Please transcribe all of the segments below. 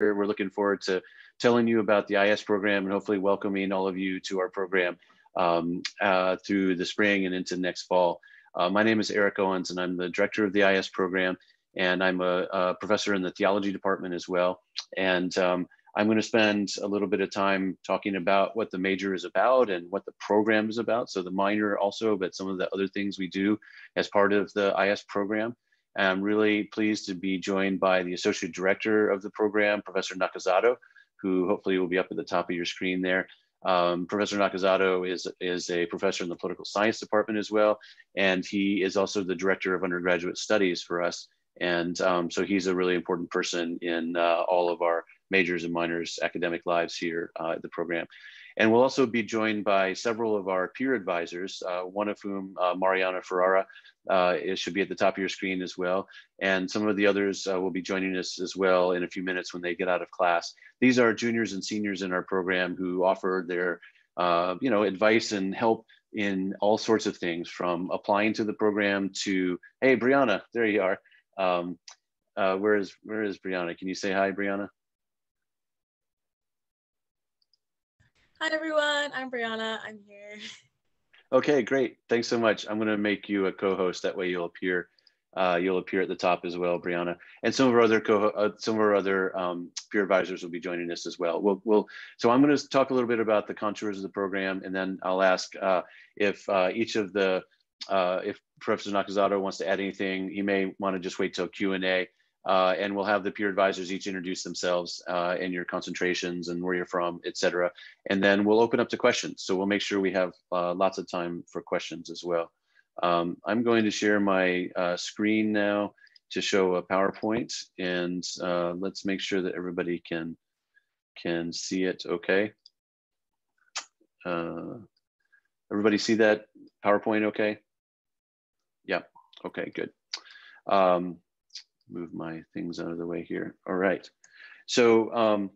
We're looking forward to telling you about the IS program and hopefully welcoming all of you to our program um, uh, through the spring and into next fall. Uh, my name is Eric Owens and I'm the director of the IS program and I'm a, a professor in the theology department as well. And um, I'm going to spend a little bit of time talking about what the major is about and what the program is about. So the minor also, but some of the other things we do as part of the IS program. I'm really pleased to be joined by the associate director of the program, Professor Nakazato, who hopefully will be up at the top of your screen there. Um, professor Nakazato is, is a professor in the political science department as well, and he is also the director of undergraduate studies for us. And um, so he's a really important person in uh, all of our majors and minors academic lives here uh, at the program. And we'll also be joined by several of our peer advisors, uh, one of whom, uh, Mariana Ferrara, uh, it should be at the top of your screen as well. And some of the others uh, will be joining us as well in a few minutes when they get out of class. These are juniors and seniors in our program who offer their uh, you know, advice and help in all sorts of things from applying to the program to, hey, Brianna, there you are. Um, uh, where is where is Brianna? Can you say hi, Brianna? Hi everyone, I'm Brianna. I'm here. Okay, great. Thanks so much. I'm going to make you a co-host. That way you'll appear. Uh, you'll appear at the top as well, Brianna, and some of our other co uh, some of our other um, peer advisors will be joining us as well. We'll, we'll so I'm going to talk a little bit about the contours of the program, and then I'll ask uh, if uh, each of the uh, if Professor Nakazato wants to add anything. He may want to just wait till Q and A, uh, and we'll have the peer advisors each introduce themselves uh, and your concentrations and where you're from, et cetera. And then we'll open up to questions. So we'll make sure we have uh, lots of time for questions as well. Um, I'm going to share my uh, screen now to show a PowerPoint and uh, let's make sure that everybody can, can see it okay. Uh, everybody see that PowerPoint okay? Yeah, okay, good. Um, move my things out of the way here. All right. So um,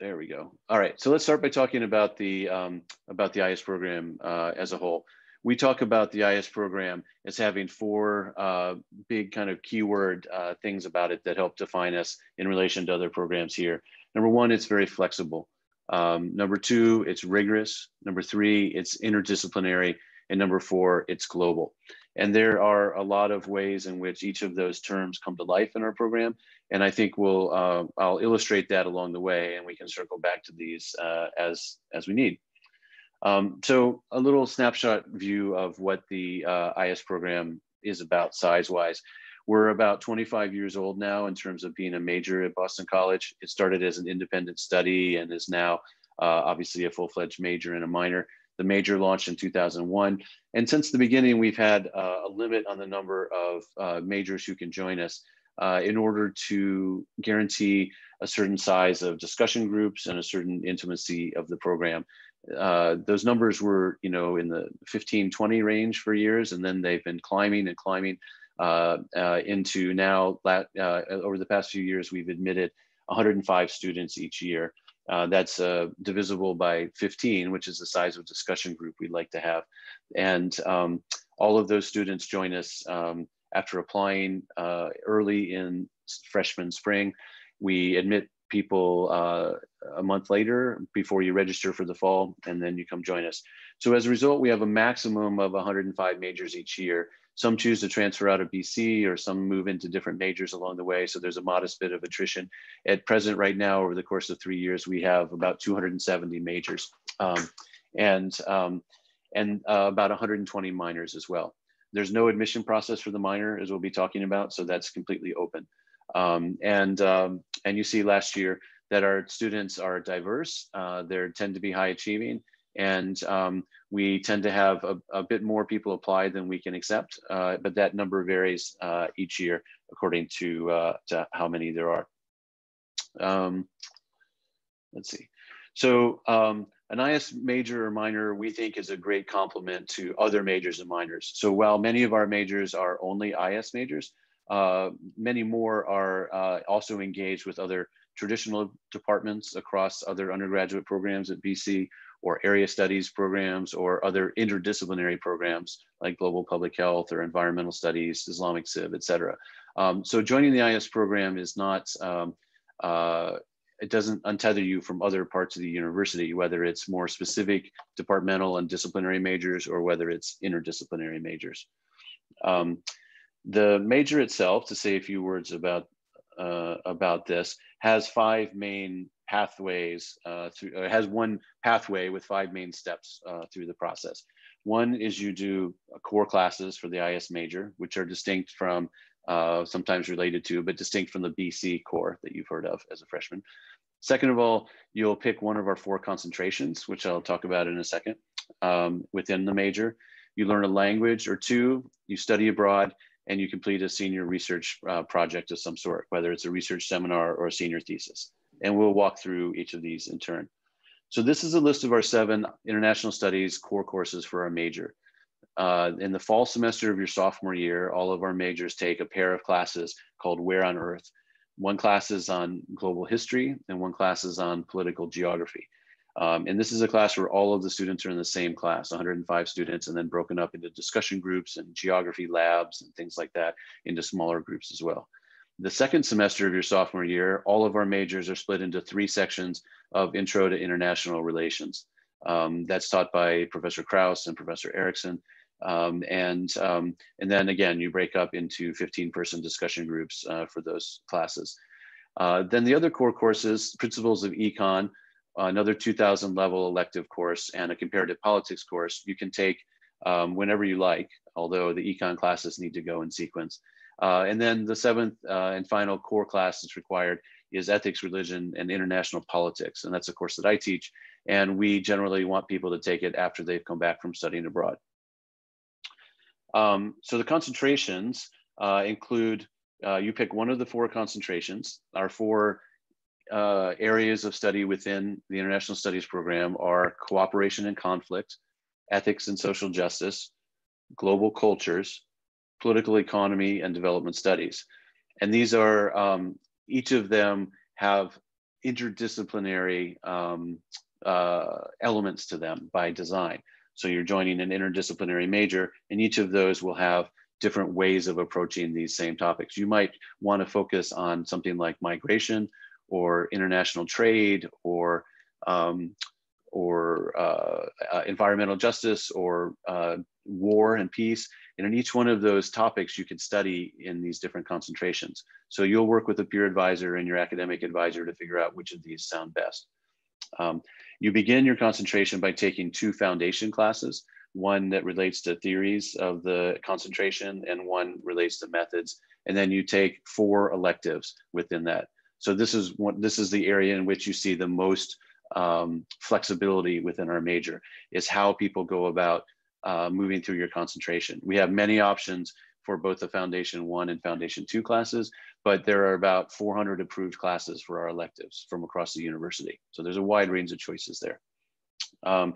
there we go. All right. So let's start by talking about the um, about the IS program uh, as a whole. We talk about the IS program as having four uh, big kind of keyword uh, things about it that help define us in relation to other programs here. Number one, it's very flexible. Um, number two, it's rigorous. Number three, it's interdisciplinary. And number four, it's global. And there are a lot of ways in which each of those terms come to life in our program. And I think we'll, uh, I'll illustrate that along the way and we can circle back to these uh, as, as we need. Um, so a little snapshot view of what the uh, IS program is about size-wise. We're about 25 years old now in terms of being a major at Boston College. It started as an independent study and is now uh, obviously a full-fledged major and a minor. The major launched in 2001. And since the beginning, we've had uh, a limit on the number of uh, majors who can join us uh, in order to guarantee a certain size of discussion groups and a certain intimacy of the program. Uh, those numbers were, you know, in the 15, 20 range for years, and then they've been climbing and climbing uh, uh, into now, over the past few years, we've admitted 105 students each year. Uh, that's uh, divisible by 15, which is the size of discussion group we'd like to have. And um, all of those students join us um, after applying uh, early in freshman spring. We admit people uh, a month later before you register for the fall, and then you come join us. So as a result, we have a maximum of 105 majors each year. Some choose to transfer out of BC or some move into different majors along the way. So there's a modest bit of attrition. At present, right now, over the course of three years, we have about 270 majors um, and, um, and uh, about 120 minors as well. There's no admission process for the minor, as we'll be talking about, so that's completely open. Um, and, um, and you see last year that our students are diverse, uh, they tend to be high achieving, and um, we tend to have a, a, bit more people apply than we can accept, uh, but that number varies uh, each year according to, uh, to, how many there are. Um, let's see. So um, an IS major or minor, we think is a great complement to other majors and minors. So while many of our majors are only IS majors, uh, many more are uh, also engaged with other traditional departments across other undergraduate programs at BC or area studies programs or other interdisciplinary programs like global public health or environmental studies, Islamic civ, et cetera. Um, so joining the IS program is not, um, uh, it doesn't untether you from other parts of the university, whether it's more specific departmental and disciplinary majors or whether it's interdisciplinary majors. Um, the major itself, to say a few words about, uh, about this, has five main pathways uh, through, uh, has one pathway with five main steps uh, through the process. One is you do core classes for the IS major, which are distinct from, uh, sometimes related to, but distinct from the BC core that you've heard of as a freshman. Second of all, you'll pick one of our four concentrations, which I'll talk about in a second, um, within the major. You learn a language or two, you study abroad, and you complete a senior research uh, project of some sort, whether it's a research seminar or a senior thesis. And we'll walk through each of these in turn. So this is a list of our seven international studies core courses for our major. Uh, in the fall semester of your sophomore year, all of our majors take a pair of classes called Where on Earth. One class is on global history and one class is on political geography. Um, and this is a class where all of the students are in the same class, 105 students, and then broken up into discussion groups and geography labs and things like that into smaller groups as well. The second semester of your sophomore year, all of our majors are split into three sections of Intro to International Relations. Um, that's taught by Professor Krause and Professor Erickson. Um, and, um, and then again, you break up into 15 person discussion groups uh, for those classes. Uh, then the other core courses, Principles of Econ, another 2000 level elective course and a comparative politics course you can take um, whenever you like, although the econ classes need to go in sequence. Uh, and then the seventh uh, and final core class that's required is ethics, religion, and international politics. And that's a course that I teach. And we generally want people to take it after they've come back from studying abroad. Um, so the concentrations uh, include, uh, you pick one of the four concentrations. Our four uh, areas of study within the International Studies program are cooperation and conflict, ethics and social justice, global cultures, political economy, and development studies. And these are, um, each of them have interdisciplinary um, uh, elements to them by design. So you're joining an interdisciplinary major, and each of those will have different ways of approaching these same topics. You might want to focus on something like migration or international trade or um, or uh, uh, environmental justice or uh, war and peace. And in each one of those topics, you can study in these different concentrations. So you'll work with a peer advisor and your academic advisor to figure out which of these sound best. Um, you begin your concentration by taking two foundation classes, one that relates to theories of the concentration and one relates to methods. And then you take four electives within that. So this is what this is the area in which you see the most um, flexibility within our major is how people go about uh, moving through your concentration. We have many options for both the foundation one and foundation two classes, but there are about 400 approved classes for our electives from across the university. So there's a wide range of choices there. Um,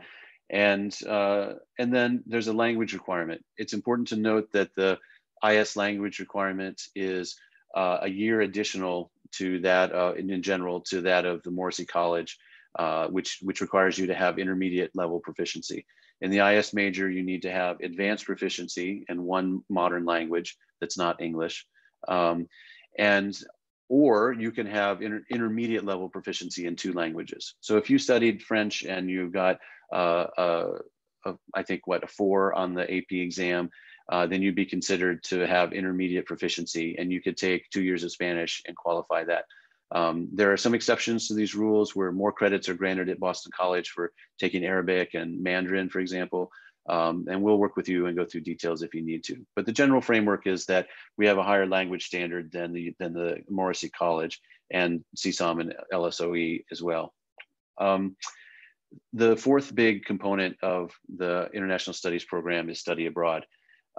and, uh, and then there's a language requirement. It's important to note that the IS language requirement is uh, a year additional to that, uh, in, in, general, to that of the Morrissey College, uh, which, which requires you to have intermediate level proficiency. In the IS major, you need to have advanced proficiency in one modern language that's not English. Um, and or you can have inter intermediate level proficiency in two languages. So if you studied French and you've got, uh, uh, I think, what, a four on the AP exam, uh, then you'd be considered to have intermediate proficiency and you could take two years of Spanish and qualify that. Um, there are some exceptions to these rules where more credits are granted at Boston College for taking Arabic and Mandarin, for example. Um, and we'll work with you and go through details if you need to. But the general framework is that we have a higher language standard than the, than the Morrissey College and CSOM and LSOE as well. Um, the fourth big component of the International Studies program is study abroad.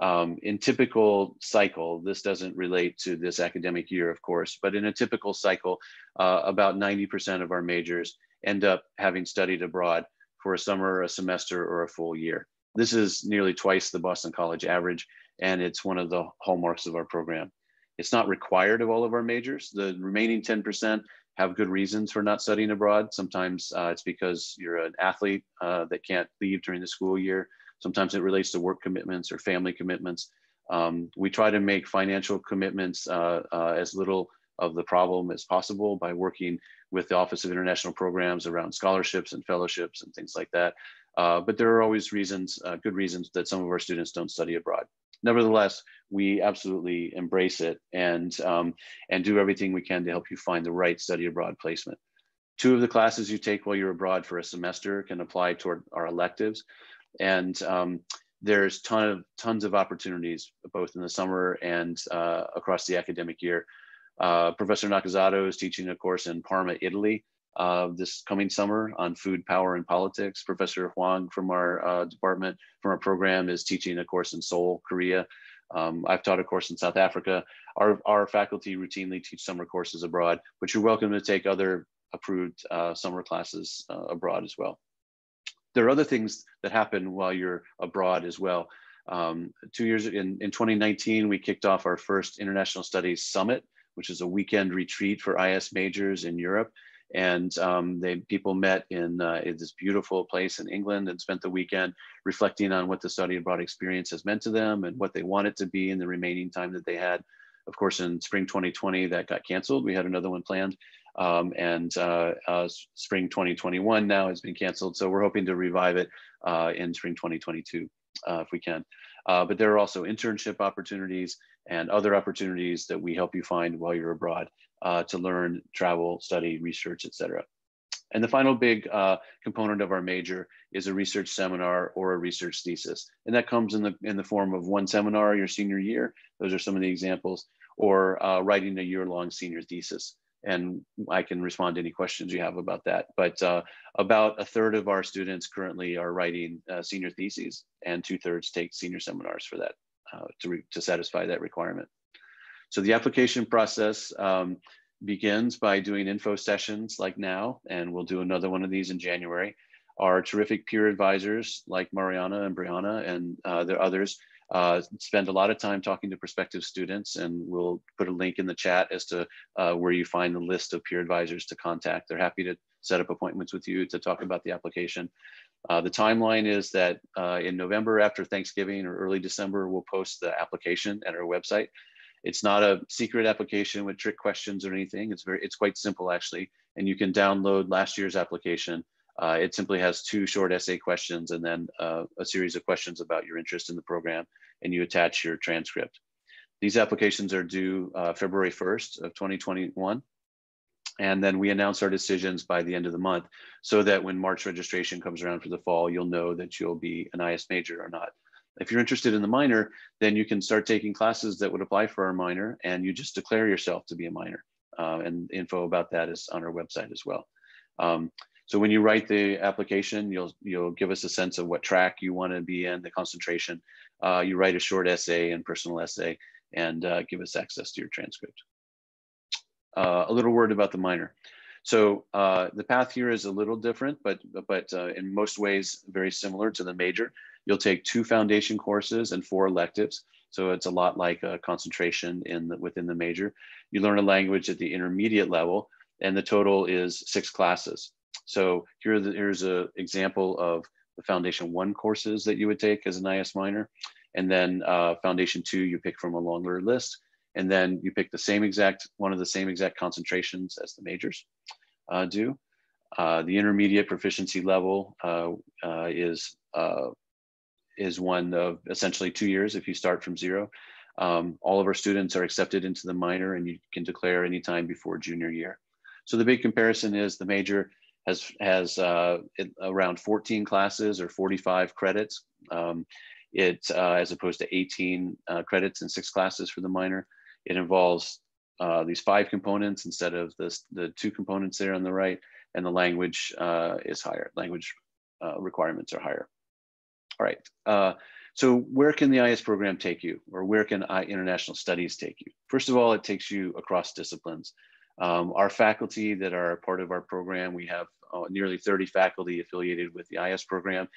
Um, in typical cycle, this doesn't relate to this academic year, of course, but in a typical cycle, uh, about 90% of our majors end up having studied abroad for a summer, a semester, or a full year. This is nearly twice the Boston College average, and it's one of the hallmarks of our program. It's not required of all of our majors. The remaining 10% have good reasons for not studying abroad. Sometimes uh, it's because you're an athlete uh, that can't leave during the school year. Sometimes it relates to work commitments or family commitments. Um, we try to make financial commitments uh, uh, as little of the problem as possible by working with the Office of International Programs around scholarships and fellowships and things like that. Uh, but there are always reasons, uh, good reasons that some of our students don't study abroad. Nevertheless, we absolutely embrace it and, um, and do everything we can to help you find the right study abroad placement. Two of the classes you take while you're abroad for a semester can apply toward our electives. And um, there's ton of, tons of opportunities, both in the summer and uh, across the academic year. Uh, Professor Nakazato is teaching a course in Parma, Italy, uh, this coming summer on food, power, and politics. Professor Huang from our uh, department, from our program, is teaching a course in Seoul, Korea. Um, I've taught a course in South Africa. Our, our faculty routinely teach summer courses abroad, but you're welcome to take other approved uh, summer classes uh, abroad as well. There are other things that happen while you're abroad as well. Um, two years in, in 2019, we kicked off our first International Studies Summit, which is a weekend retreat for IS majors in Europe and um, they people met in, uh, in, this beautiful place in England and spent the weekend reflecting on what the study abroad experience has meant to them and what they want it to be in the remaining time that they had. Of course, in spring 2020, that got canceled. We had another one planned, um, and uh, uh, spring 2021 now has been canceled. So we're hoping to revive it uh, in spring 2022 uh, if we can. Uh, but there are also internship opportunities and other opportunities that we help you find while you're abroad uh, to learn, travel, study, research, etc. And the final big component of our major is a research seminar or a research thesis. And that comes in the, in the form of one seminar your senior year. Those are some of the examples, or writing a year-long senior thesis. And I can respond to any questions you have about that. But uh, about a third of our students currently are writing uh, senior theses and two thirds take senior seminars for that uh, to, to satisfy that requirement. So the application process um, begins by doing info sessions like now, and we'll do another one of these in January. Our terrific peer advisors like Mariana and Brianna and uh, the others uh, spend a lot of time talking to prospective students and we'll put a link in the chat as to uh, where you find the list of peer advisors to contact. They're happy to set up appointments with you to talk about the application. Uh, the timeline is that uh, in November after Thanksgiving or early December, we'll post the application at our website. It's not a secret application with trick questions or anything. It's very, it's quite simple actually. And you can download last year's application. Uh, it simply has two short essay questions and then uh, a series of questions about your interest in the program and you attach your transcript. These applications are due uh, February 1st of 2021. And then we announce our decisions by the end of the month so that when March registration comes around for the fall, you'll know that you'll be an IS major or not. If you're interested in the minor, then you can start taking classes that would apply for our minor and you just declare yourself to be a minor. Uh, and info about that is on our website as well. Um, so when you write the application, you'll you'll give us a sense of what track you want to be in, the concentration. Uh, you write a short essay and personal essay, and uh, give us access to your transcript. Uh, a little word about the minor. So uh, the path here is a little different, but but uh, in most ways very similar to the major. You'll take two foundation courses and four electives. So it's a lot like a concentration in the, within the major. You learn a language at the intermediate level and the total is six classes. So here the, here's an example of the foundation one courses that you would take as an IS minor. And then uh, foundation two, you pick from a longer list. And then you pick the same exact, one of the same exact concentrations as the majors uh, do. Uh, the intermediate proficiency level uh, uh, is uh, is one of essentially two years if you start from zero. Um, all of our students are accepted into the minor and you can declare anytime before junior year. So the big comparison is the major has, has uh, it, around 14 classes or 45 credits. Um, it, uh, as opposed to 18 uh, credits and six classes for the minor. It involves uh, these five components instead of this, the two components there on the right, and the language uh, is higher. Language uh, requirements are higher. All right. So where can the IS program take you or where can I, international studies take you? First of all, it takes you across disciplines. Um, our faculty that are part of our program, we have nearly 30 faculty affiliated with the IS program,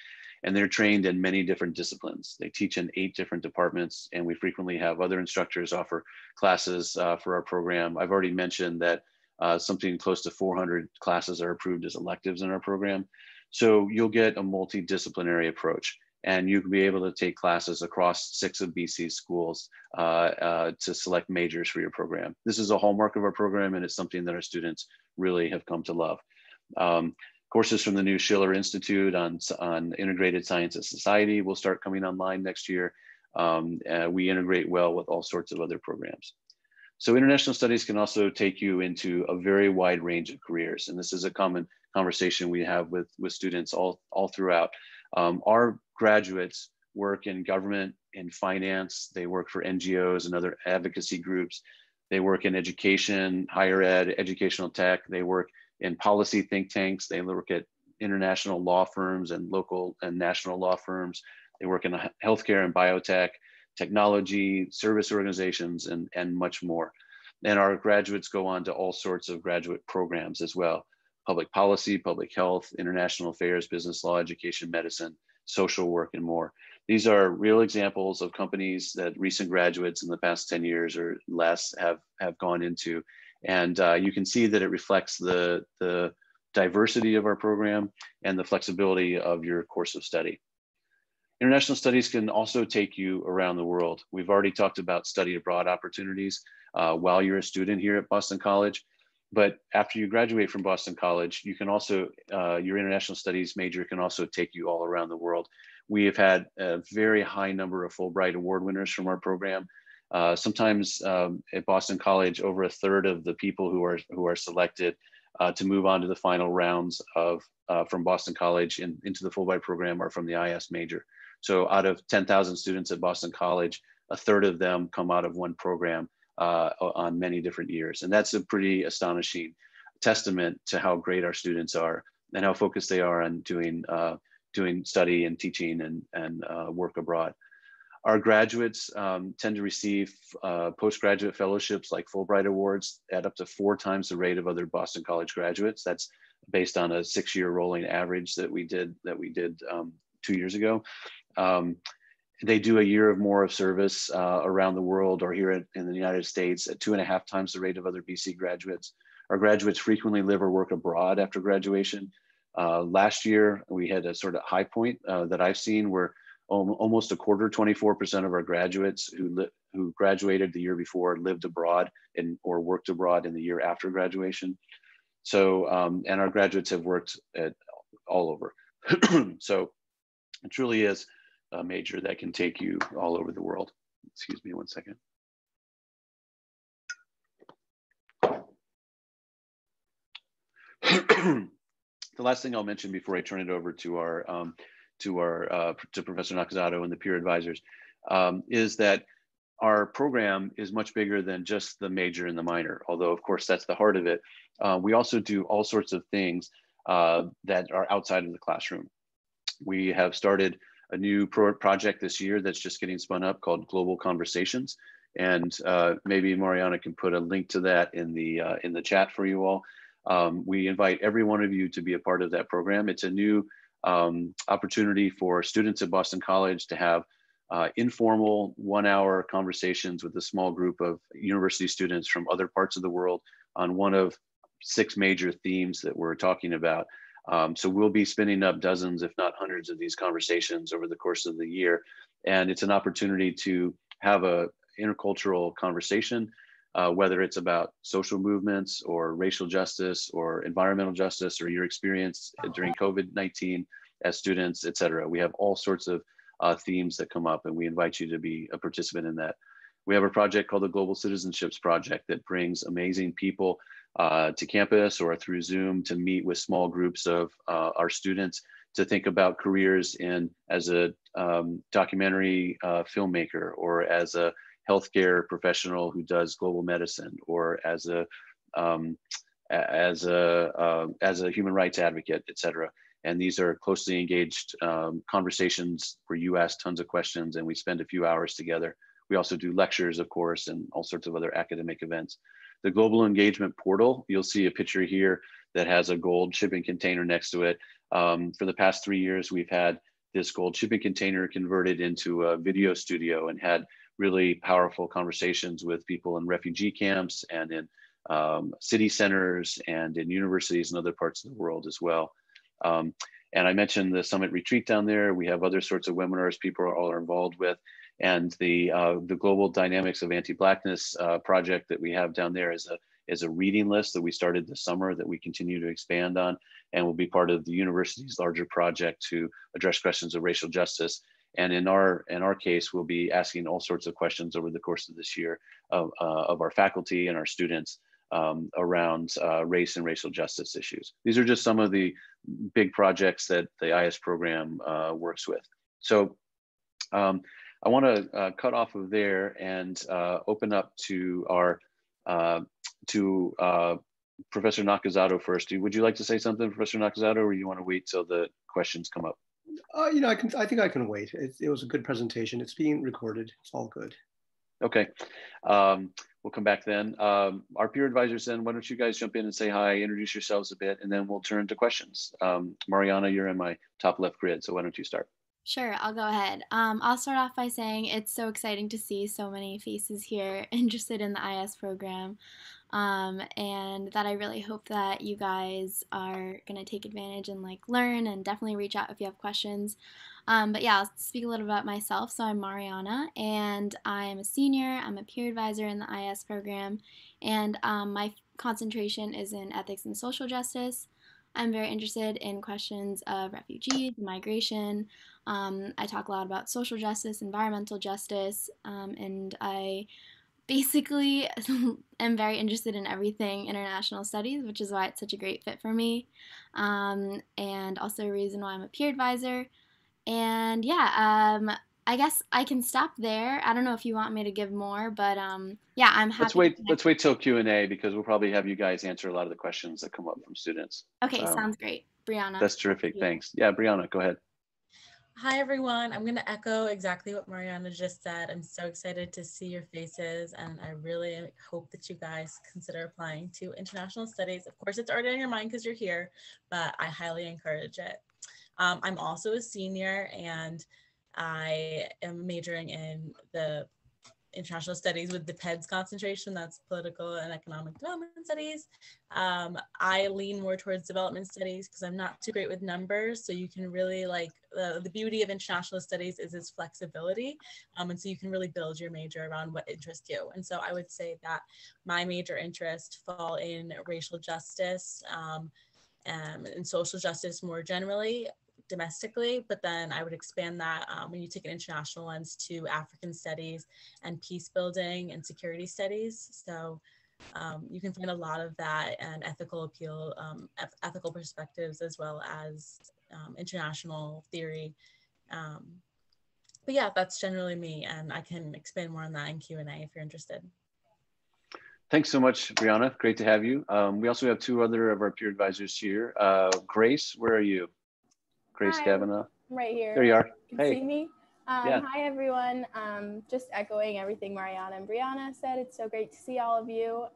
and they're trained in many different disciplines. They teach in eight different departments, and we frequently have other instructors offer classes uh, for our program. I've already mentioned that Uh, something close to 400 classes are approved as electives in our program. So you'll get a multidisciplinary approach and you can be able to take classes across six of BC's schools uh, uh, to select majors for your program. This is a hallmark of our program and it's something that our students really have come to love. Um, courses from the new Schiller Institute on, on integrated science and society will start coming online next year. Um, uh, we integrate well with all sorts of other programs. So international studies can also take you into a very wide range of careers. And this is a common conversation we have with, with students all, all throughout. Um, our graduates work in government, in finance, they work for NGOs and other advocacy groups. They work in education, higher ed, educational tech. They work in policy think tanks. They work at international law firms and local and national law firms. They work in healthcare and biotech, technology, service organizations, and, and much more. And our graduates go on to all sorts of graduate programs as well public policy, public health, international affairs, business law, education, medicine, social work, and more. These are real examples of companies that recent graduates in the past 10 years or less have, have gone into. And uh, you can see that it reflects the, the diversity of our program and the flexibility of your course of study. International studies can also take you around the world. We've already talked about study abroad opportunities uh, while you're a student here at Boston College. But after you graduate from Boston College, you can also, uh, your international studies major can also take you all around the world. We have had a very high number of Fulbright Award winners from our program. Uh, sometimes um, at Boston College, over a third of the people who are who are selected uh, to move on to the final rounds of uh, from Boston College in, into the Fulbright program are from the IS major. So out of 10,000 students at Boston College, a third of them come out of one program uh, on many different years. And that's a pretty astonishing testament to how great our students are and how focused they are on doing, uh, doing study and teaching and, and uh, work abroad. Our graduates um, tend to receive uh, postgraduate fellowships like Fulbright Awards at up to four times the rate of other Boston College graduates. That's based on a six-year rolling average that we did that we did um, two years ago. Um, they do a year of more of service uh, around the world or here in, the United States at two and a half times the rate of other BC graduates. Our graduates frequently live or work abroad after graduation. Uh, last year, we had a sort of high point uh, that I've seen where almost a quarter, 24% of our graduates who, who graduated the year before lived abroad and or worked abroad in the year after graduation. So, um, and our graduates have worked at all over. so it truly is a major that can take you all over the world. Excuse me one second. the last thing I'll mention before I turn it over to our um, to our uh, to Professor Nakazato and the peer advisors um, is that our program is much bigger than just the major and the minor. Although of course that's the heart of it. Uh, we also do all sorts of things uh, that are outside of the classroom. We have started a new pro project this year that's just getting spun up called Global Conversations. And uh, maybe Mariana can put a link to that in the, uh, in the chat for you all. Um, we invite every one of you to be a part of that program. It's a new um, opportunity for students at Boston College to have uh, informal one hour conversations with a small group of university students from other parts of the world on one of six major themes that we're talking about. Um, so we'll be spinning up dozens, if not hundreds of these conversations over the course of the year. And it's an opportunity to have a intercultural conversation, uh, whether it's about social movements or racial justice or environmental justice or your experience during COVID-19 as students, et cetera. We have all sorts of uh, themes that come up and we invite you to be a participant in that. We have a project called the Global Citizenships Project that brings amazing people uh, to campus or through Zoom to meet with small groups of uh, our students to think about careers in as a um, documentary uh, filmmaker or as a healthcare professional who does global medicine or as a um, as a uh, as a human rights advocate, et cetera. And these are closely engaged um, conversations where you ask tons of questions and we spend a few hours together. We also do lectures, of course, and all sorts of other academic events. The global engagement portal, you'll see a picture here that has a gold shipping container next to it. Um, for the past three years, we've had this gold shipping container converted into a video studio and had really powerful conversations with people in refugee camps and in um, city centers and in universities in other parts of the world as well. Um, and I mentioned the summit retreat down there. We have other sorts of webinars people are all are involved with. And the, uh, the Global Dynamics of Anti-Blackness uh, project that we have down there is a, is a reading list that we started this summer that we continue to expand on and will be part of the university's larger project to address questions of racial justice. And in our in our case, we'll be asking all sorts of questions over the course of this year of, uh, of our faculty and our students um, around uh, race and racial justice issues. These are just some of the big projects that the IS program uh, works with. So um, I want to uh, cut off of there and uh, open up to our uh, to Professor Nakazato first. Would you like to say something, Professor Nakazato, or do you want to wait till the questions come up? Uh, you know, I can. I think I can wait. It, it, was a good presentation. It's being recorded. It's all good. Okay, um, we'll come back then. Um, our peer advisors then, why don't you guys jump in and say hi, introduce yourselves a bit, and then we'll turn to questions. Um, Mariana, you're in my top left grid, so why don't you start? Sure, I'll go ahead. Um, I'll start off by saying it's so exciting to see so many faces here interested in the IS program um, and that I really hope that you guys are going to take advantage and like learn and definitely reach out if you have questions. Um, but yeah, I'll speak a little about myself. So I'm Mariana and I'm a senior. I'm a peer advisor in the IS program and um, my concentration is in ethics and social justice. I'm very interested in questions of refugees, migration. Um, I talk a lot about social justice, environmental justice, um, and I basically am very interested in everything international studies, which is why it's such a great fit for me, um, and also a reason why I'm a peer advisor. And yeah, um, I guess I can stop there. I don't know if you want me to give more, but um, yeah, I'm happy. Let's wait. Let's wait till Q and A because we'll probably have you guys answer a lot of the questions that come up from students. Okay, um, sounds great, Brianna. That's terrific. Thanks. Yeah, Brianna, go ahead. Hi, everyone. I'm going to echo exactly what Mariana just said. I'm so excited to see your faces, and I really hope that you guys consider applying to international studies. Of course, it's already on your mind because you're here, but I highly encourage it. Um, I'm also a senior, and I am majoring in the international studies with the PEDS concentration, that's political and economic development studies. Um, I lean more towards development studies because I'm not too great with numbers. So you can really like the, beauty of international studies is its flexibility. Um, and so you can really build your major around what interests you. And so I would say that my major interests fall in racial justice um, um and social justice more generally domestically, but then I would expand that um, when you take an international lens to African studies and peace building and security studies. So um, you can find a lot of that and ethical appeal, um, ethical perspectives, as well as um, international theory. Um, but yeah, that's generally me, and I can expand more on that in Q&A if you're interested. Thanks so much, Brianna. Great to have you. Um, we also have two other of our peer advisors here. Uh, Grace, where are you? Grace hi, Kavanaugh. I'm right here. There you are. You hey. see me? Um, yeah. Hi, everyone. Um, just echoing everything Mariana and Brianna said. It's so great to see all of you.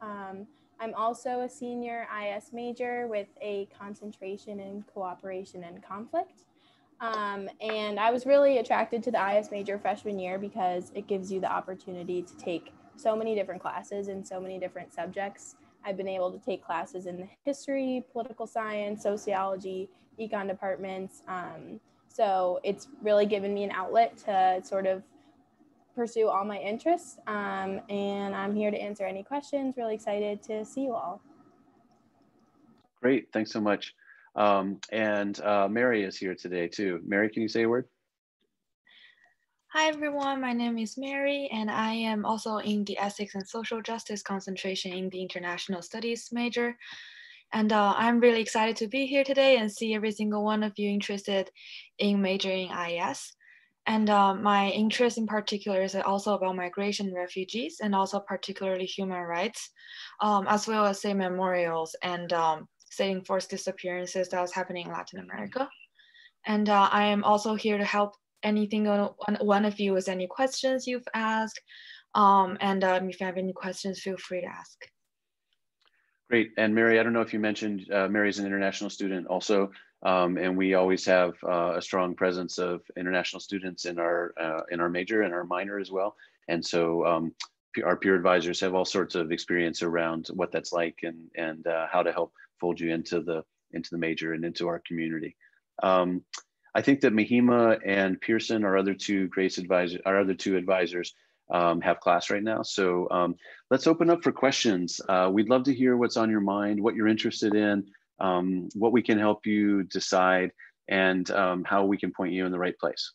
I'm also a senior IS major with a concentration in cooperation and conflict. Um, and I was really attracted to the IS major freshman year because it gives you the opportunity to take so many different classes in so many different subjects. I've been able to take classes in the history, political science, sociology, econ departments. Um, so it's really given me an outlet to sort of pursue all my interests. Um, and I'm here to answer any questions. Really excited to see you all. Great, thanks so much. Um, and uh, Mary is here today too. Mary, can you say a word? Hi everyone, my name is Mary and I am also in the Ethics and Social Justice concentration in the International Studies major. And uh, I'm really excited to be here today and see every single one of you interested in majoring IS. And uh, my interest in particular is also about migration refugees and also particularly human rights, um, as well as say memorials and um, saying forced disappearances that was happening in Latin America. And uh, I am also here to help anything on one of you with any questions you've asked. Um, and um, if you have any questions, feel free to ask. Great. And Mary, I don't know if you mentioned uh, Mary's an international student also, um, and we always have uh, a strong presence of international students in our uh, in our major and our minor as well. And so um, our peer advisors have all sorts of experience around what that's like and and uh, how to help fold you into the into the major and into our community. Um, I think that Mahima and Pearson, our other two Grace advisors, our other two advisors, um, have class right now. So um, let's open up for questions. Uh, we'd love to hear what's on your mind, what you're interested in, um, what we can help you decide, and um, how we can point you in the right place.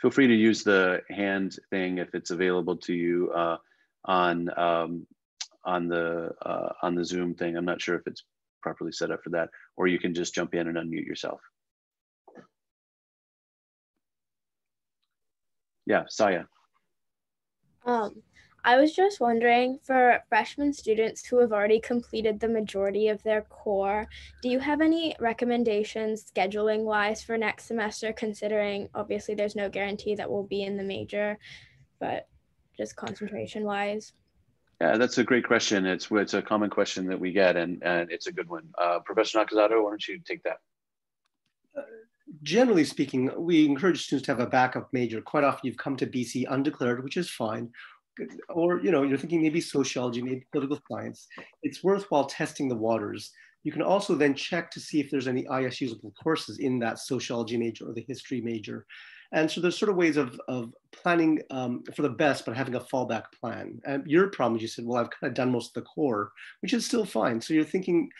Feel free to use the hand thing if it's available to you uh, on um, on the uh, on the Zoom thing. I'm not sure if it's properly set up for that, or you can just jump in and unmute yourself. Yeah, Saya. Um, I was just wondering for freshman students who have already completed the majority of their core, do you have any recommendations scheduling wise for next semester, considering obviously there's no guarantee that we'll be in the major, but just concentration wise? Yeah, that's a great question. It's it's a common question that we get, and, and it's a good one. Uh, Professor Nakazato, why don't you take that? generally speaking, we encourage students to have a backup major. Quite often you've come to BC undeclared, which is fine. Or, you know, you're thinking maybe sociology, maybe political science. It's worthwhile testing the waters. You can also then check to see if there's any IS usable courses in that sociology major or the history major. And so there's sort of ways of, of planning um, for the best, but having a fallback plan. And your problem is you said, well, I've kind of done most of the core, which is still fine. So you're thinking,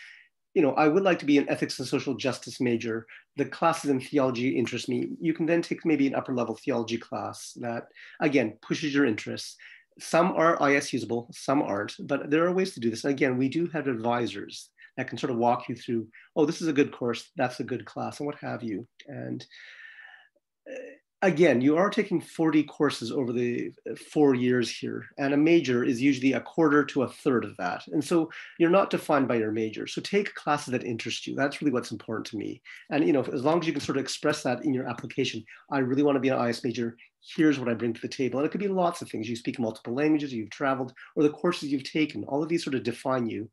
you know, I would like to be an ethics and social justice major. The classes in theology interest me. You can then take maybe an upper level theology class that, again, pushes your interests. Some are IS usable, some aren't, but there are ways to do this. Again, we do have advisors that can sort of walk you through, oh, this is a good course, that's a good class, and what have you. And uh, again, you are taking 40 courses over the uh, four years here, and a major is usually a quarter to a third of that. And so you're not defined by your major. So take classes that interest you. That's really what's important to me. And you know, as long as you can sort of express that in your application, I really want to be an IS major. Here's what I bring to the table. And it could be lots of things. You speak multiple languages, you've traveled, or the courses you've taken. All of these sort of define you.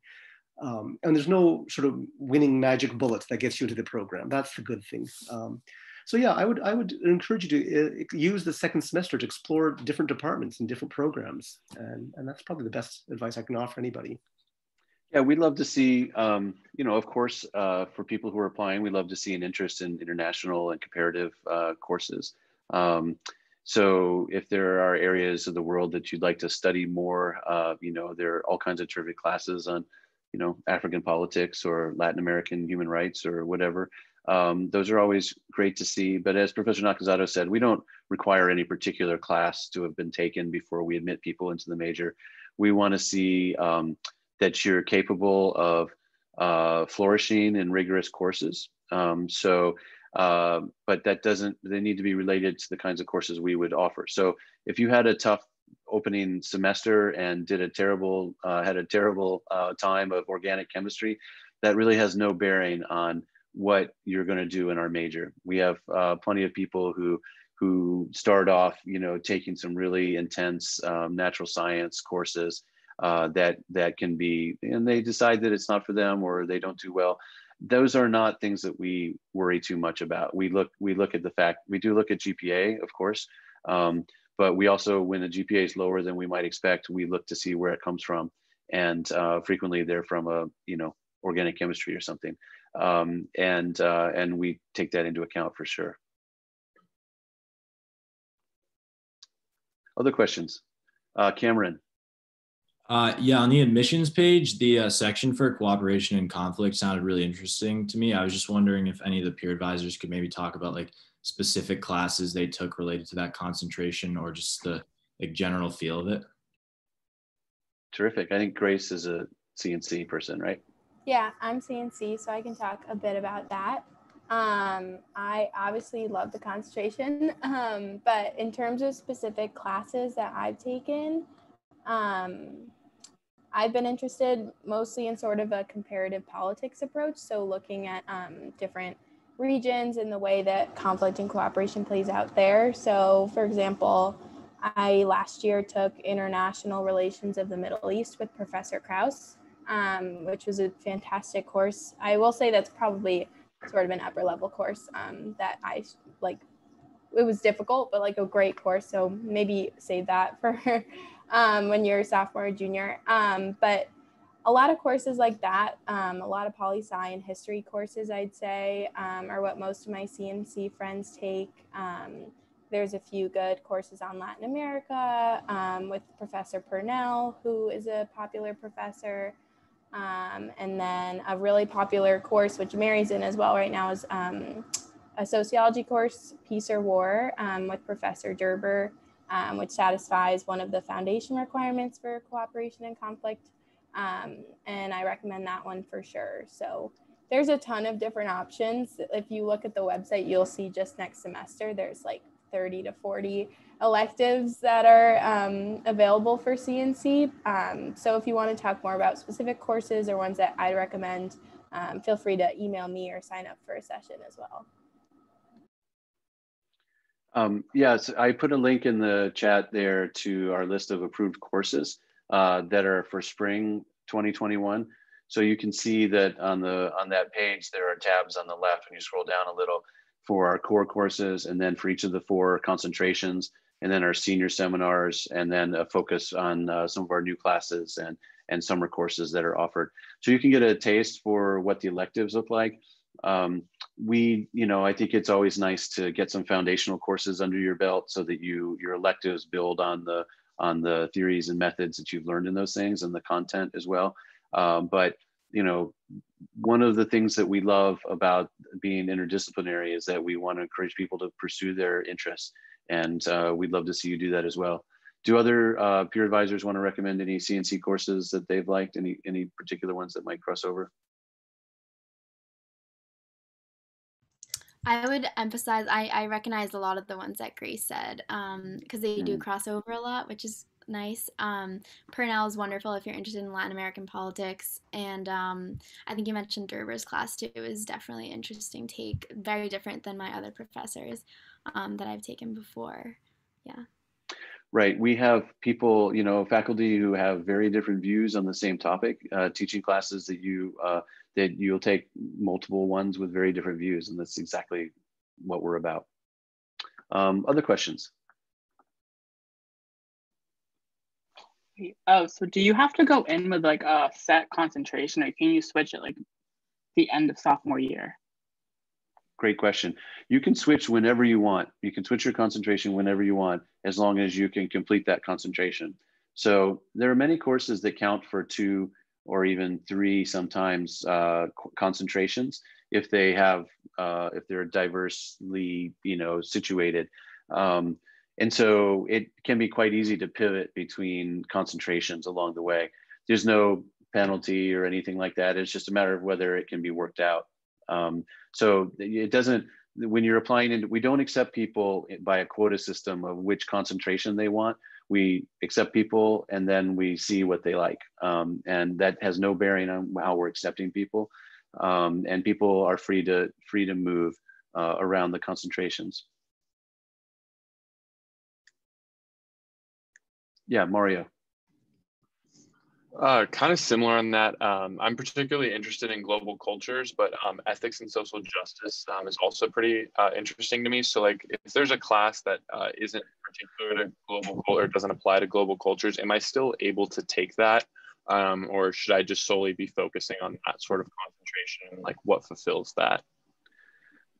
Um, and there's no sort of winning magic bullet that gets you into the program. That's the good thing. Um, so yeah, I would I would encourage you to uh, use the second semester to explore different departments and different programs, and and that's probably the best advice I can offer anybody. Yeah, we'd love to see, um, you know, of course, uh, for people who are applying, we'd love to see an interest in international and comparative uh, courses. Um, so if there are areas of the world that you'd like to study more, uh, you know, there are all kinds of terrific classes on, you know, African politics or Latin American human rights or whatever. Um, those are always great to see. But as Professor Nakazato said, we don't require any particular class to have been taken before we admit people into the major. We want to see um, that you're capable of uh, flourishing in rigorous courses. Um, so, uh, but that doesn't, they need to be related to the kinds of courses we would offer. So if you had a tough opening semester and did a terrible, uh, had a terrible uh, time of organic chemistry, that really has no bearing on what you're going to do in our major. We have uh, plenty of people who who start off, you know, taking some really intense um, natural science courses uh, that that can be, and they decide that it's not for them or they don't do well. Those are not things that we worry too much about. We look we look at the fact we do look at GPA, of course, um, but we also when the GPA is lower than we might expect, we look to see where it comes from, and uh, frequently they're from a you know organic chemistry or something um, and uh, and we take that into account for sure. Other questions, uh, Cameron. Uh, yeah, on the admissions page, the uh, section for cooperation and conflict sounded really interesting to me. I was just wondering if any of the peer advisors could maybe talk about like specific classes they took related to that concentration or just the like general feel of it. Terrific. I think Grace is a CNC person, right? Yeah, I'm CNC, so I can talk a bit about that. Um, I obviously love the concentration, um, but in terms of specific classes that I've taken, um, I've been interested mostly in sort of a comparative politics approach. So looking at um, different regions and the way that conflict and cooperation plays out there. So, for example, I last year took international relations of the Middle East with Professor Krause um, which was a fantastic course. I will say that's probably sort of an upper level course um, that I like it was difficult, but like a great course. So maybe save that for um, when you're a sophomore or junior. Um, but a lot of courses like that, um, a lot of poli sci and history courses, I'd say, um, are what most of my CNC friends take. There's a few good courses on Latin America with Professor Purnell, who is a popular professor. Um, and then a really popular course, which Mary's in as well right now, is um, a sociology course, Peace or War, with Professor Derber, which satisfies one of the foundation requirements for cooperation and conflict um, and I recommend that one for sure. So there's a ton of different options. If you look at the website, you'll see just next semester there's like 30 to 40 electives that are um, available for CNC. Um, so if you want to talk more about specific courses or ones that I'd recommend, um, feel free to email me or sign up for a session as well. Um, yes, I put a link in the chat there to our list of approved courses uh, that are for spring 2021. So you can see that on the on that page, there are tabs on the left when you scroll down a little for our core courses and then for each of the four concentrations and then our senior seminars and then a focus on uh, some of our new classes and, and summer courses that are offered. So you can get a taste for what the electives look like. Um, we, you know, I think it's always nice to get some foundational courses under your belt so that you your electives build on the on the theories and methods that you've learned in those things and the content as well. Um, but you know, one of the things that we love about being interdisciplinary is that we want to encourage people to pursue their interests, and uh, we'd love to see you do that as well. Do other uh, peer advisors want to recommend any CNC courses that they've liked? Any any particular ones that might cross over? I would emphasize I, I recognize a lot of the ones that Grace said because um, they do mm. cross over a lot, which is nice. Um, Purnell is wonderful if you're interested in Latin American politics, and um, I think you mentioned Derber's class too. It was definitely interesting take, very different than my other professors um, that I've taken before. Yeah. Right. We have people, you know, faculty who have very different views on the same topic, uh, teaching classes that you uh, that you'll take multiple ones with very different views, and that's exactly what we're about. Um, other questions? Oh, so do you have to go in with like a set concentration, or can you switch at like the end of sophomore year? Great question. You can switch whenever you want. You can switch your concentration whenever you want, as long as you can complete that concentration. So there are many courses that count for two or even three sometimes uh, concentrations if they have uh, if they're diversely you know situated. Um, and so it can be quite easy to pivot between concentrations along the way. There's no penalty or anything like that. It's just a matter of whether it can be worked out. Um, so it doesn't, when you're applying it, we don't accept people by a quota system of which concentration they want. We accept people and then we see what they like. Um, and that has no bearing on how we're accepting people. Um, and people are free to free to move uh, around the concentrations. Yeah, Mario. Uh, kind of similar on that. Um, I'm particularly interested in global cultures, but um, ethics and social justice um, is also pretty uh, interesting to me. So, like, if there's a class that uh, not particular to global or doesn't apply to global cultures, am I still able to take that, um, or should I just solely be focusing on that sort of concentration and like what fulfills that?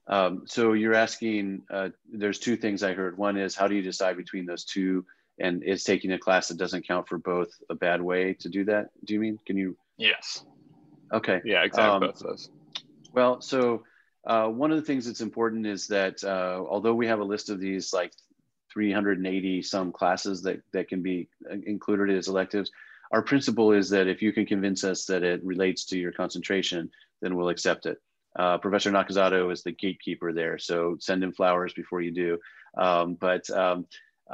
Um, so you're asking. Uh, there's two things I heard. One is how do you decide between those two? And is taking a class that doesn't count for both a bad way to do that. Do you mean? Can you? Yes. Okay. Yeah exactly um, both of those well so uh, one of the things that's important is that uh, although we have a list of these like 380 some classes that, that can be uh, included as electives our principle is that if you can convince us that it relates to your concentration then we'll accept it. Uh, professor nakazato is the gatekeeper there so send him flowers before you do. Um, but um,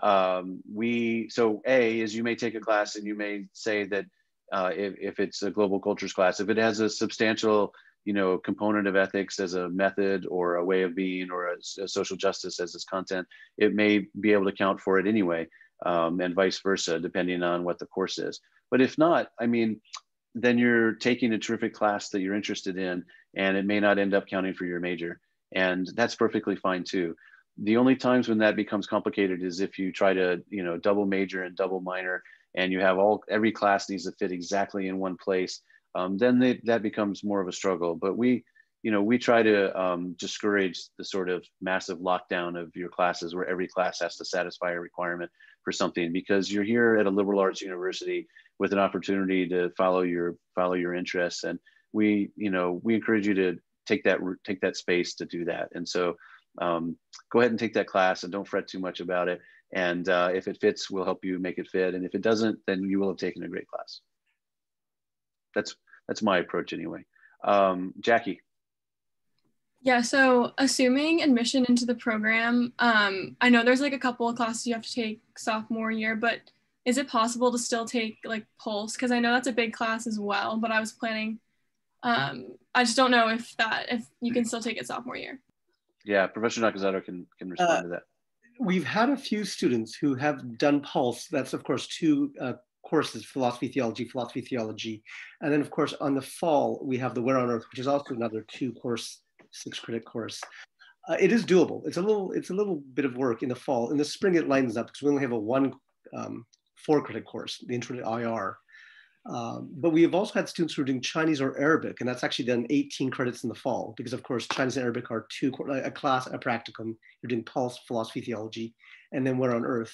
um, we so a is you may take a class and you may say that uh, if, if it's a global cultures class if it has a substantial you know component of ethics as a method or a way of being or a, a social justice as its content it may be able to count for it anyway um, and vice versa depending on what the course is. But if not i mean then you're taking a terrific class that you're interested in and it may not end up counting for your major. And that's perfectly fine too the only times when that becomes complicated is if you try to, you know, double major and double minor and you have all, every class needs to fit exactly in one place. Um, then they, that becomes more of a struggle. But we, you know, we try to um, discourage the sort of massive lockdown of your classes where every class has to satisfy a requirement for something because you're here at a liberal arts university with an opportunity to follow your follow your interests and we you know we encourage you to take that take that space to do that and so um, go ahead and take that class and don't fret too much about it. And uh, if it fits we'll help you make it fit. And if it doesn't then you will have taken a great class. That's that's my approach anyway. Um, jackie. Yeah, so assuming admission into the program, um, I know there's like a couple of classes you have to take sophomore year, but is it possible to still take like Pulse? Because I know that's a big class as well, but I was planning, um, I just don't know if that, if you can still take it sophomore year. Yeah, Professor Nakazato can, can respond uh, to that. We've had a few students who have done Pulse. That's of course two uh, courses, philosophy, theology, philosophy, theology. And then of course on the fall, we have the Where on Earth, which is also another two course six credit course. Uh, it is doable. It's a little it's a little bit of work in the fall. In the spring, it lines up because we only have a one um, four credit course, the Intro to IR. Um, but we have also had students who are doing Chinese or Arabic, and that's actually done 18 credits in the fall because, of course, Chinese and Arabic are two a class, a practicum. You're doing Pulse, philosophy, theology, and then Where on Earth.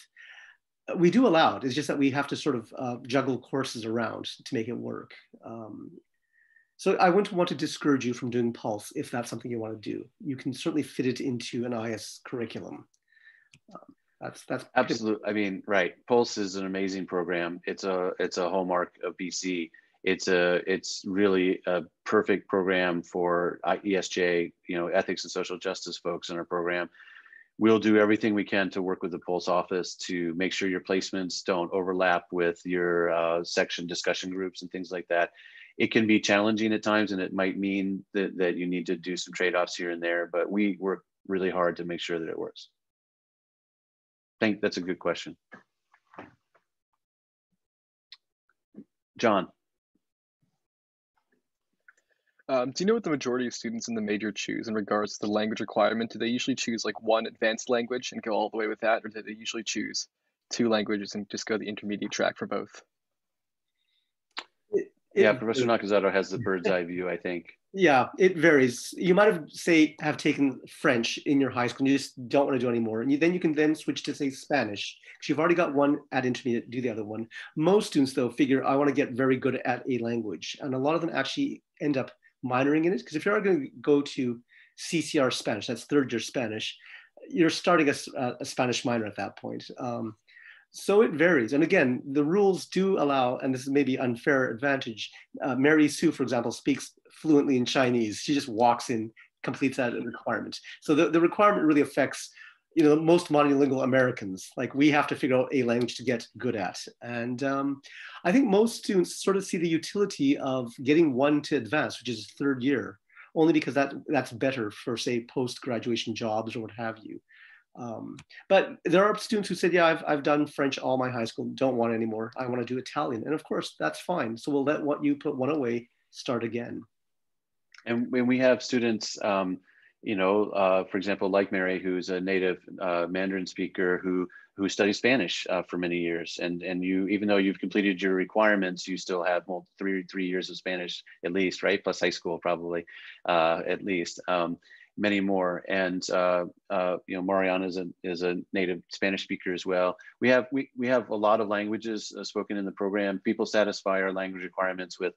We do allow it. It's just that we have to sort of uh, juggle courses around to make it work. Um, so I wouldn't want to discourage you from doing Pulse if that's something you want to do. You can certainly fit it into an IS curriculum. Um, that's that's absolutely. I mean, right. Pulse is an amazing program. It's a it's a hallmark of BC. It's a it's really a perfect program for ESJ, you know, ethics and social justice folks in our program. We'll do everything we can to work with the Pulse office to make sure your placements don't overlap with your uh, section discussion groups and things like that it can be challenging at times and it might mean that, that you need to do some trade-offs here and there, but we work really hard to make sure that it works. I think that's a good question. John. Um, do you know what the majority of students in the major choose in regards to the language requirement? Do they usually choose like one advanced language and go all the way with that, or do they usually choose two languages and just go the intermediate track for both? yeah, Professor Nakazato has the bird's eye view, I think. Yeah, it varies. You might have say have taken French in your high school and you just don't want to do anymore. And you, then you can then switch to say Spanish because you've already got one at intermediate, do the other one. Most students though figure I want to get very good at a language. And a lot of them actually end up minoring in it because if you're going to go to CCR Spanish, that's third year Spanish, you're starting a, a Spanish minor at that point. Um, so it varies. And again, the rules do allow, and this is maybe unfair advantage. Uh, Mary Sue, for example, speaks fluently in Chinese. She just walks in, completes that requirement. So the, the requirement really affects you know, most monolingual Americans. Like we have to figure out a language to get good at. And um, I think most students sort of see the utility of getting one to advance, which is third year, only because that, that's better for say post-graduation jobs or what have you. Um, but there are students who said, yeah, I've, I've done French all my high school, don't want anymore. I want to do Italian. And of course, that's fine. So we'll let what you put one away start again. And when we have students, um, you know, uh, for example, like Mary, who's a native uh, Mandarin speaker who who studied Spanish uh, for many years, and and you, even though you've completed your requirements, you still have well three three years of Spanish at least, right? Plus high school probably, uh, at least. Um, many more. And uh, uh, you know, Mariana is a is a native Spanish speaker as well. We have we we have a lot of languages uh, spoken in the program. People satisfy our language requirements with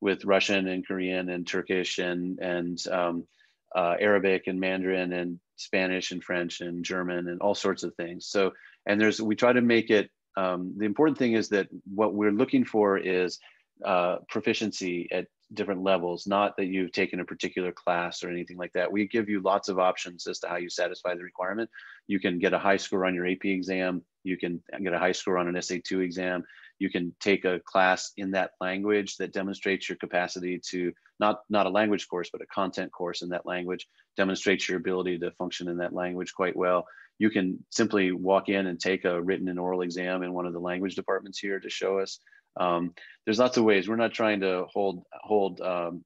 with Russian and Korean and Turkish and and um, uh, Arabic and Mandarin and Spanish and French and German and all sorts of things. So and there's we try to make it. Um, the important thing is that what we're looking for is uh, proficiency at different levels, not that you've taken a particular class or anything like that. We give you lots of options as to how you satisfy the requirement. You can get a high score on your AP exam. You can get a high score on an SA2 exam. You can take a class in that language that demonstrates your capacity to not, not a language course, but a content course in that language, demonstrates your ability to function in that language quite well. You can simply walk in and take a written and oral exam in one of the language departments here to show us um, there's lots of ways. We're not trying to hold hold um,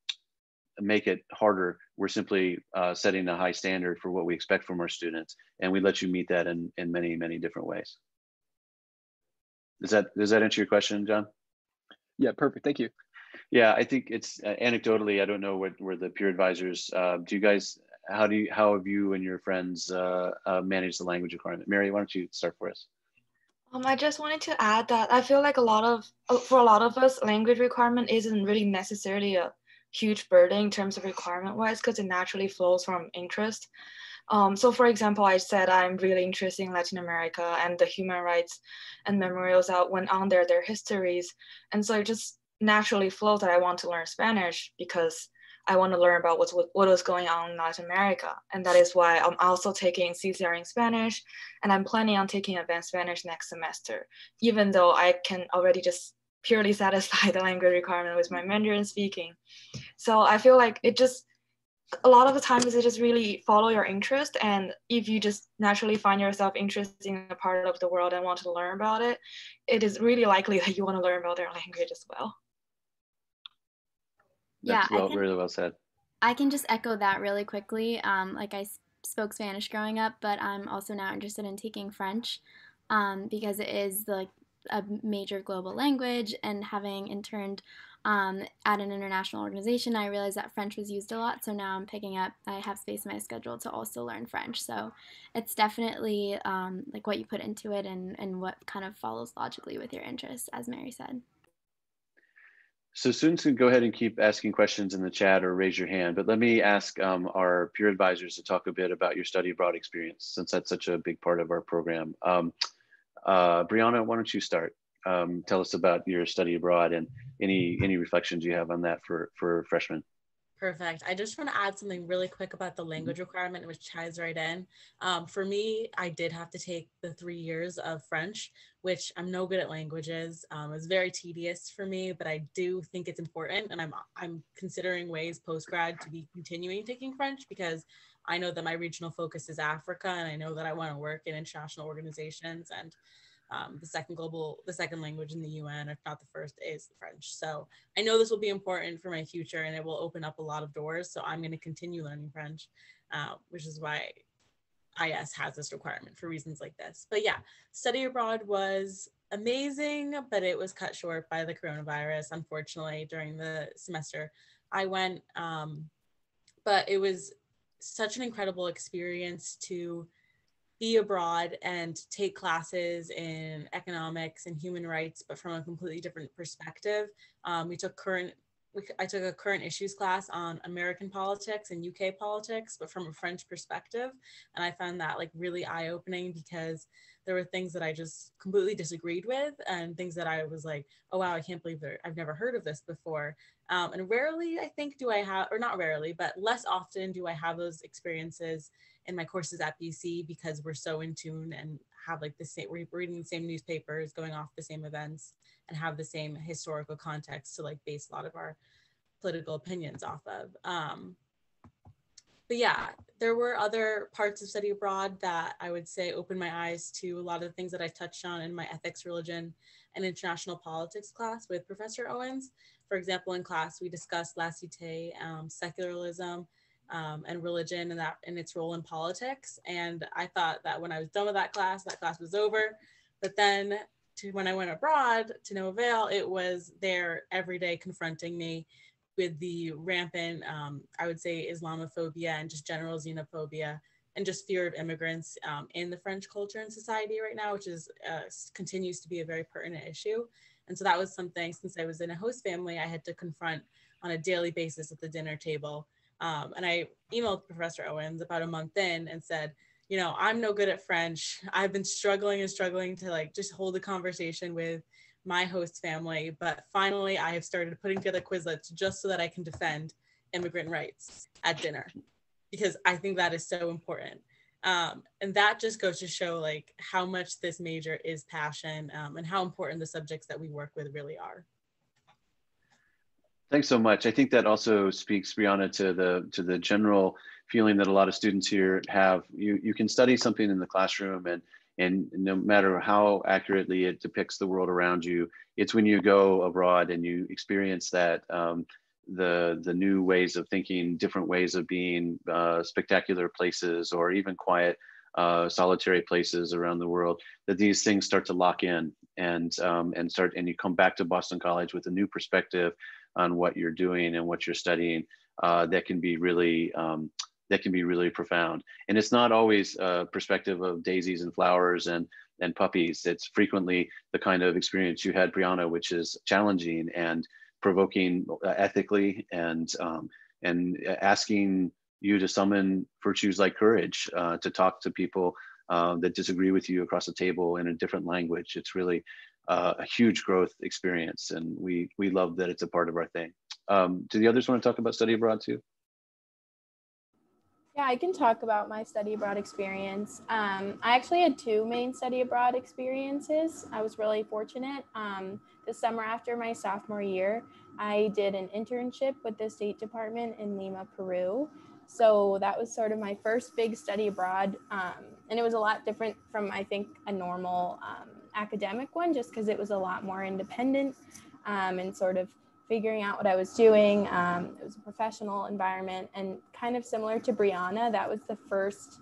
make it harder. We're simply uh, setting a high standard for what we expect from our students, and we let you meet that in, in many, many different ways. Does that does that answer your question, John? Yeah, perfect. Thank you. Yeah, I think it's uh, anecdotally. I don't know what where the peer advisors. Uh, do you guys? How do you? How have you and your friends uh, uh, managed the language requirement? Mary, why don't you start for us? Um, I just wanted to add that I feel like a lot of uh, for a lot of us, language requirement isn't really necessarily a huge burden in terms of requirement wise because it naturally flows from interest. Um, so for example, I said I'm really interested in Latin America and the human rights and memorials that went on there, their histories. And so it just naturally flows that I want to learn Spanish because I want to learn about what's, what, was going on in Latin America. And that is why I'm also taking CCR in Spanish and I'm planning on taking advanced Spanish next semester, even though I can already just purely satisfy the language requirement with my Mandarin speaking. So I feel like it just, a lot of the times it just really follow your interest and if you just naturally find yourself interested in a part of the world and want to learn about it it is really likely that you want to learn about their language as well That's yeah well, can, really well said. I can just echo that really quickly um, like i spoke spanish growing up but i'm also now interested in taking french um, because it is like a major global language and having interned um, at an international organization, I realized that French was used a lot. So now I'm picking up, I have space in my schedule to also learn French. So it's definitely um, like what you put into it and, and what kind of follows logically with your interests, as Mary said. So students can go ahead and keep asking questions in the chat or raise your hand, but let me ask um, our peer advisors to talk a bit about your study abroad experience, since that's such a big part of our program. Um, uh, Brianna, why don't you start? Um, tell us about your study abroad and any any reflections you have on that for for freshmen. Perfect. I just want to add something really quick about the language requirement, which ties right in. Um, for me, I did have to take the three years of French, which I'm no good at languages. Um, it's very tedious for me, but I do think it's important, and I'm I'm considering ways post grad to be continuing taking French because I know that my regional focus is Africa, and I know that I want to work in international organizations and um, the second global, the second language in the UN, if not the first, is French. So I know this will be important for my future and it will open up a lot of doors. So I'm going to continue learning French, uh, which is why IS has this requirement for reasons like this. But yeah, study abroad was amazing, but it was cut short by the coronavirus, unfortunately, during the semester. I went, um, but it was such an incredible experience to be abroad and take classes in economics and human rights, but from a completely different perspective. Um, we took current, I took a current issues class on American politics and UK politics, but from a French perspective. And I found that like really eye opening because there were things that I just completely disagreed with and things that I was like, oh wow, I can't believe that I've never heard of this before. Um, and rarely, I think, do I have, or not rarely, but less often do I have those experiences in my courses at BC because we're so in tune and have like the same, we're reading the same newspapers, going off the same events, and have the same historical context to like base a lot of our political opinions off of. Um, but yeah, there were other parts of study abroad that I would say opened my eyes to a lot of the things that I touched on in my ethics, religion, and international politics class with Professor Owens. For example, in class, we discussed laicite, um, secularism, um, and religion and that and its role in politics. And I thought that when I was done with that class, that class was over. But then to when I went abroad to no avail, it was there every day confronting me with the rampant, um, I would say, Islamophobia and just general xenophobia and just fear of immigrants um, in the French culture and society right now, which is uh, continues to be a very pertinent issue. And so that was something since I was in a host family, I had to confront on a daily basis at the dinner table. Um, and I emailed Professor Owens about a month in and said, you know, I'm no good at French. I've been struggling and struggling to like just hold a conversation with my host family, but finally I have started putting together Quizlets just so that I can defend immigrant rights at dinner because I think that is so important. Um, and that just goes to show like how much this major is passion um, and how important the subjects that we work with really are. Thanks so much. I think that also speaks, Brianna, to the to the general feeling that a lot of students here have. You you can study something in the classroom and and no matter how accurately it depicts the world around you, it's when you go abroad and you experience that um, the the new ways of thinking, different ways of being, uh, spectacular places, or even quiet, uh, solitary places around the world. That these things start to lock in and um, and start, and you come back to Boston College with a new perspective on what you're doing and what you're studying. Uh, that can be really um, that can be really profound. And it's not always a perspective of daisies and flowers and and puppies. It's frequently the kind of experience you had, Brianna, which is challenging and provoking uh, ethically and um, and asking you to summon virtues like courage uh, to talk to people uh, that disagree with you across the table in a different language. It's really uh, a huge growth experience, and we we love that it's a part of our thing. Um, do the others want to talk about study abroad too? Yeah, I can talk about my study abroad experience. Um, I actually had two main study abroad experiences. I was really fortunate. Um, the summer after my sophomore year, I did an internship with the State Department in Lima, Peru. So that was sort of my first big study abroad. Um, and it was a lot different from, I think, a normal um, academic one, just because it was a lot more independent um, and sort of figuring out what I was doing. Um, it was a professional environment and kind of similar to Brianna, that was the first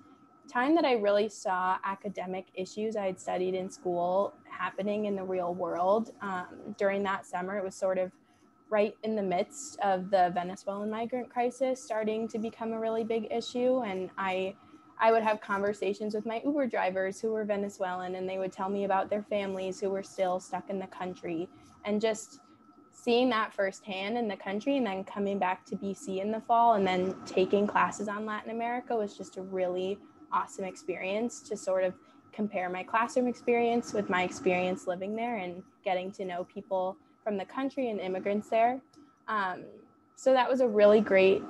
time that I really saw academic issues I had studied in school happening in the real world. Um, during that summer, it was sort of right in the midst of the Venezuelan migrant crisis starting to become a really big issue. And I, I would have conversations with my Uber drivers who were Venezuelan, and they would tell me about their families who were still stuck in the country. And just seeing that firsthand in the country and then coming back to BC in the fall and then taking classes on Latin America was just a really awesome experience to sort of compare my classroom experience with my experience living there and getting to know people from the country and immigrants there. Um, so that was a really great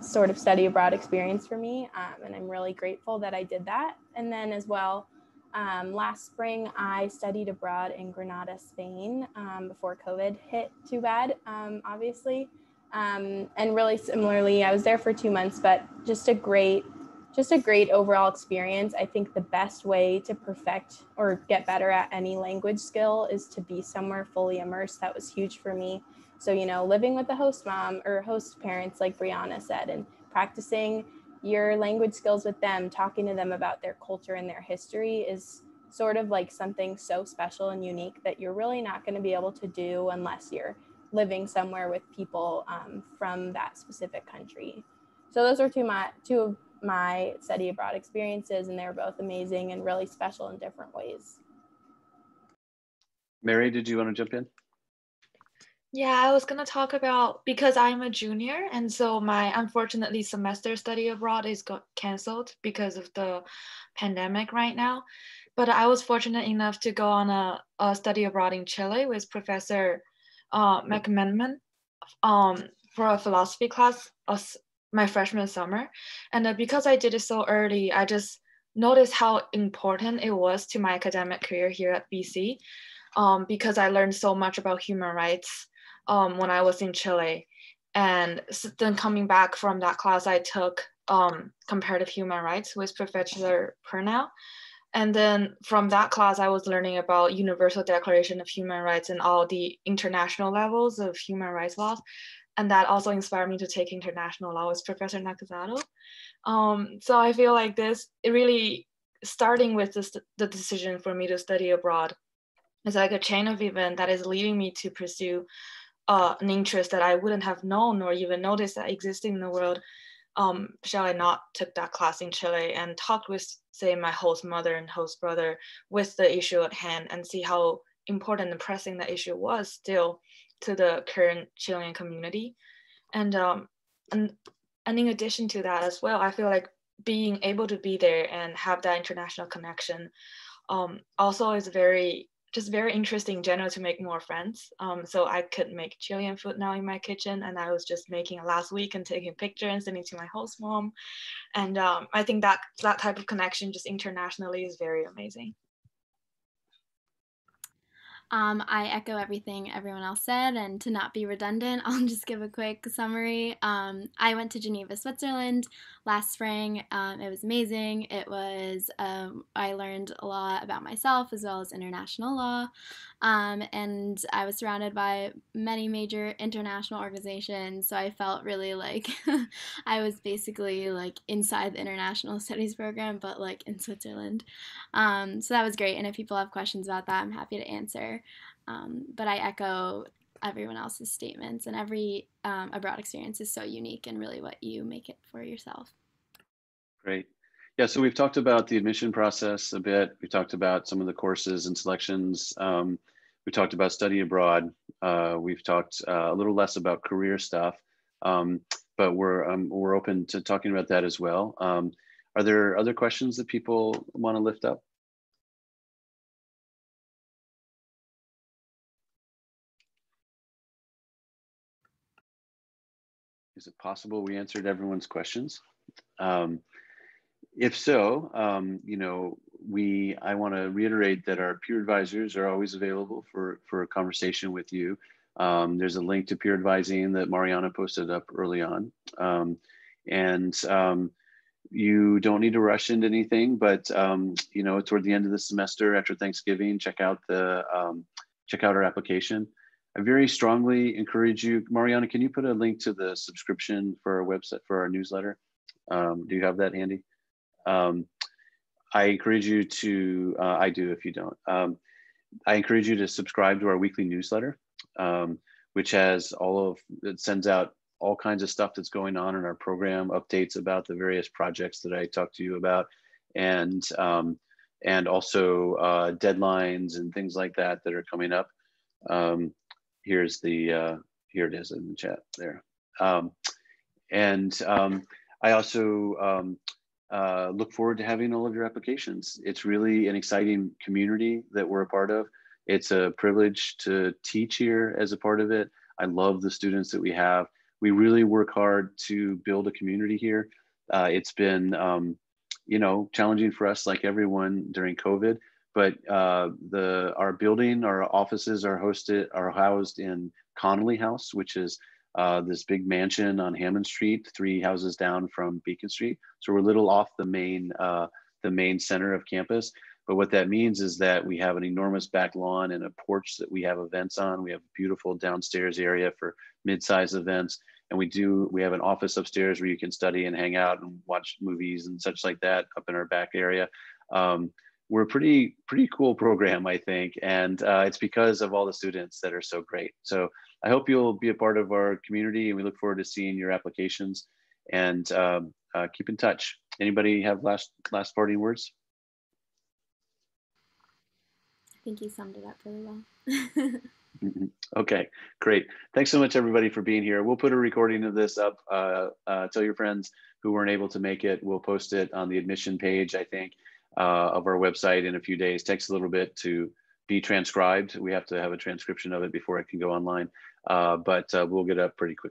sort of study abroad experience for me. Um, and I'm really grateful that I did that. And then as well, um, last spring, I studied abroad in Granada, Spain um, before COVID hit too bad, um, obviously. Um, and really similarly, I was there for two months, but just a great just a great overall experience. I think the best way to perfect or get better at any language skill is to be somewhere fully immersed. That was huge for me. So, you know, living with the host mom or host parents, like Brianna said, and practicing your language skills with them, talking to them about their culture and their history is sort of like something so special and unique that you're really not going to be able to do unless you're living somewhere with people um, from that specific country. So those are two my two of my study abroad experiences, and they're both amazing and really special in different ways. Mary, did you want to jump in? Yeah, I was gonna talk about because I'm a junior, and so my unfortunately semester study abroad is got canceled because of the pandemic right now. But I was fortunate enough to go on a, a study abroad in Chile with Professor uh, McMenamin um, for a philosophy class my freshman summer. And uh, because I did it so early, I just noticed how important it was to my academic career here at BC um, because I learned so much about human rights um, when I was in Chile. And then coming back from that class, I took um, comparative human rights with Professor Purnell. And then from that class, I was learning about Universal Declaration of Human Rights and all the international levels of human rights laws and that also inspired me to take international law with Professor Nakazato. Um, so I feel like this, really starting with this, the decision for me to study abroad is like a chain of event that is leading me to pursue uh, an interest that I wouldn't have known or even noticed that existing in the world um, shall I not took that class in Chile and talked with, say, my host mother and host brother with the issue at hand and see how important and pressing that issue was still to the current Chilean community. And um, and and in addition to that as well, I feel like being able to be there and have that international connection um, also is very just very interesting in general to make more friends. Um, so I could make Chilean food now in my kitchen, and I was just making it last week and taking pictures and sending to my host mom. And um, I think that that type of connection just internationally is very amazing. Um, I echo everything everyone else said, and to not be redundant, I'll just give a quick summary. Um, I went to Geneva, Switzerland last spring. Um, it was amazing. It was, um, I learned a lot about myself as well as international law. Um, and I was surrounded by many major international organizations. So I felt really like I was basically like inside the international studies program, but like in Switzerland. Um, so that was great. And if people have questions about that, I'm happy to answer. Um, but I echo everyone else's statements, and every um, abroad experience is so unique and really what you make it for yourself. Great. Yeah, so we've talked about the admission process a bit. We talked about some of the courses and selections. Um, we talked about study abroad. Uh, we've talked uh, a little less about career stuff, um, but we're um, we're open to talking about that as well. Um, are there other questions that people want to lift up? Is it possible we answered everyone's questions? Um, if so, um, you know, we I want to reiterate that our peer advisors are always available for for a conversation with you. Um, there's a link to peer advising that Mariana posted up early on, um, and um, you don't need to rush into anything. But um, you know, toward the end of the semester after Thanksgiving, check out the check out our application. I very strongly encourage you, Mariana. Can you put a link to the subscription for our website for our newsletter? Um, do you have that handy? Um, I encourage you to. Uh, I do if you don't. Um, I encourage you to subscribe to our weekly newsletter, um, which has all of it sends out all kinds of stuff that's going on in our program, updates about the various projects that I talked to you about, and um, and also uh, deadlines and things like that that are coming up. Um, here's the, uh, here it is in the chat there. Um, and um, I also um, uh, look forward to having all of your applications. It's really an exciting community that we're a part of. It's a privilege to teach here as a part of it. I love the students that we have. We really work hard to build a community here. Uh, it's been, um, you know, challenging for us like everyone during COVID, but uh, the our building, our offices are hosted are housed in Connolly House, which is uh, this big mansion on Hammond Street, three houses down from Beacon Street. So we're a little off the main uh, the main center of campus. But what that means is that we have an enormous back lawn and a porch that we have events on. We have a beautiful downstairs area for mid-sized events. And we do, we have an office upstairs where you can study and hang out and watch movies and such like that up in our back area. Um, we're a pretty pretty cool program, I think, and uh, it's because of all the students that are so great. So I hope you'll be a part of our community, and we look forward to seeing your applications. And um, uh, keep in touch. Anybody have last last parting words? I think you summed it up really well. Mm-hmm. okay, great. Thanks so much, everybody, for being here. We'll put a recording of this up. Uh, uh, tell your friends who weren't able to make it. We'll post it on the admission page, I think uh, of our website in a few days. Takes a little bit to be transcribed. We have to have a transcription of it before it can go online, uh, but uh, we'll get up pretty quickly.